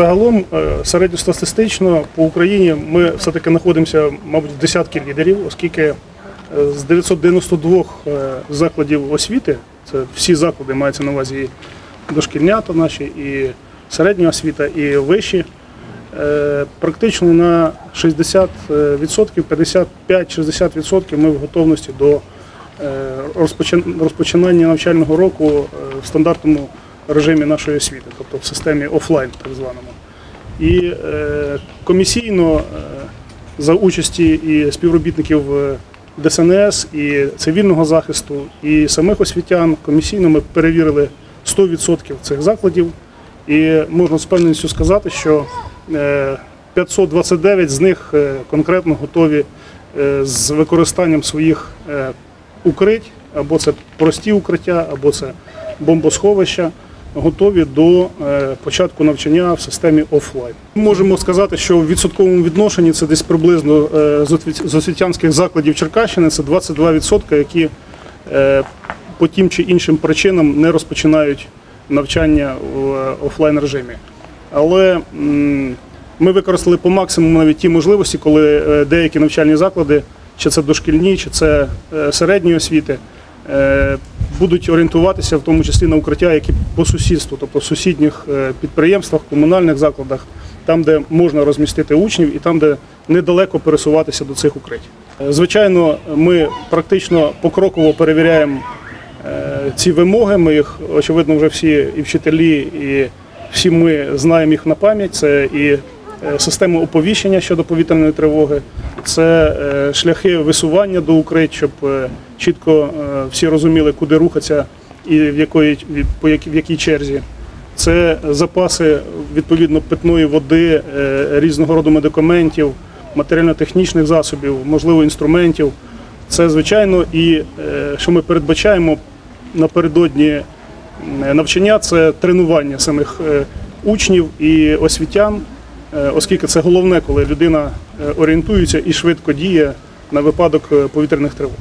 Загалом е, середньостатистично по Україні ми все-таки знаходимося, мабуть, в десятки лідерів, оскільки е, з 992 е, закладів освіти, це всі заклади мається на увазі і дошкільнята наші, і середня освіта, і вищі. Практично на 60%, 55-60% ми в готовності до розпочинання навчального року в стандартному режимі нашої освіти, тобто в системі офлайн, так званому. І е, комісійно е, за участі і співробітників е, ДСНС, і цивільного захисту, і самих освітян комісійно ми перевірили 100% цих закладів. І можна з певністю сказати, що е, 529 з них конкретно готові з використанням своїх укрить, або це прості укриття, або це бомбосховища, готові до е, початку навчання в системі офлайн. Можемо сказати, що в відсотковому відношенні це десь приблизно е, з освітянських закладів Черкащини це 22%, які е, по тим чи іншим причинам не розпочинають навчання в офлайн режимі. Але ми використали по максимуму навіть ті можливості, коли деякі навчальні заклади, чи це дошкільні, чи це середні освіти, будуть орієнтуватися в тому числі на укриття, які по сусідству, тобто в сусідніх е, підприємствах, комунальних закладах, там, де можна розмістити учнів, і там, де недалеко пересуватися до цих укриттів. Е, Звичайно, ми практично покроково перевіряємо е, ці вимоги. Ми їх, очевидно, вже всі і вчителі, і всі ми знаємо їх на пам'ять. Це і система оповіщення щодо повітряної тривоги, це е, шляхи висування до укрить, щоб е, чітко е, всі розуміли, куди рухатися і в якої по якій- в якій черзі. Це запаси відповідно питної води, різного роду медикаментів, матеріально-технічних засобів, можливо, інструментів. Це звичайно, і що ми передбачаємо напередодні навчання, це тренування самих учнів і освітян, оскільки це головне, коли людина е, орієнтується і швидко діє на випадок е, повітряних тривог.